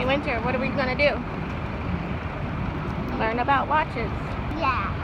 Hey, Winter, what are we going to do? Learn about watches. Yeah.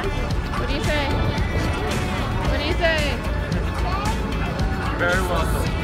What do you say? What do you say? You're very welcome.